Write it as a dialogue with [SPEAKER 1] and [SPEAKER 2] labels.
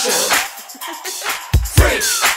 [SPEAKER 1] special. Freak.